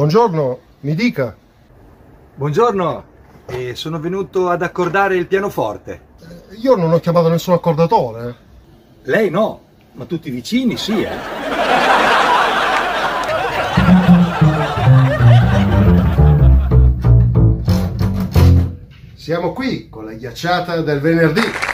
Buongiorno, mi dica. Buongiorno, eh, sono venuto ad accordare il pianoforte. Eh, io non ho chiamato nessun accordatore. Lei no, ma tutti i vicini sì, eh. Siamo qui con la ghiacciata del venerdì.